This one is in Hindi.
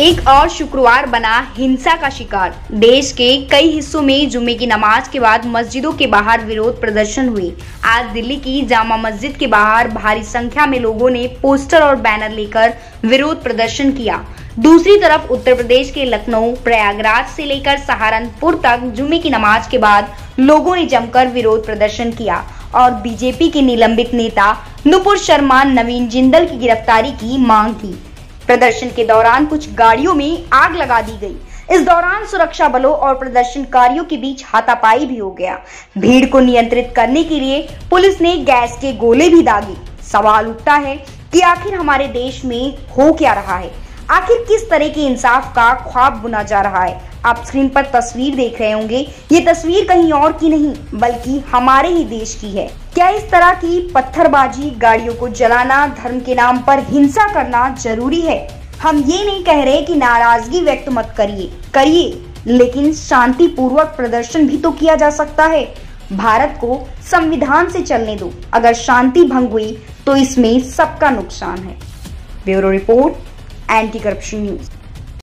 एक और शुक्रवार बना हिंसा का शिकार। देश के कई हिस्सों में जुम्मे की नमाज़ के बाद मस्जिदों के बाहर विरोध प्रदर्शन हुए। आज दिल्ली की जामा मस्जिद के बाहर भारी संख्या में लोगों ने पोस्टर और बैनर लेकर विरोध प्रदर्शन किया। दूसरी तरफ़ उत्तर प्रदेश के लखनऊ, प्रयागराज से लेकर सहारनपुर तक जुम्मे की नमाज़ के बाद लोगों ने जमकर विरोध प्रदर्शन किया और बीजेपी के निलंबित नेता नुपुर शर्मा नवीन जिंदल की गिरफ्तारी की मांग की। प्रदर्शन के दौरान कुछ गाड़ियों में आग लगा दी गई। इस दौरान सुरक्षा बलों और प्रदर्शनकारियों के बीच हाथापाई भी हो गया। भीड़ को नियंत्रित करने के लिए पुलिस ने गैस के गोले भी दागे। सवाल उठता है कि आखिर हमारे देश में हो क्या रहा है? आखिर किस तरह के इंसाफ का ख्वाब बुना जा रहा है? आप स्क्रीन पर तस्वीर देख रहे होंगे। ये तस्वीर कहीं और की नहीं, बल्कि हमारे ही देश की है। क्या इस तरह की पत्थरबाजी गाड़ियों को जलाना, धर्म के नाम पर हिंसा करना ज़रूरी है? हम ये नहीं कह रहे कि नाराज़गी व्यक्त मत करिए। करिए, लेकिन शांति पूर्वक प्रदर्शन भी तो किया जा सकता है। भारत को संविधान से चलने दो। अगर शांति भंग हुई तो इसमें सबका नुकसान है। Bureau report. anti-corruption news.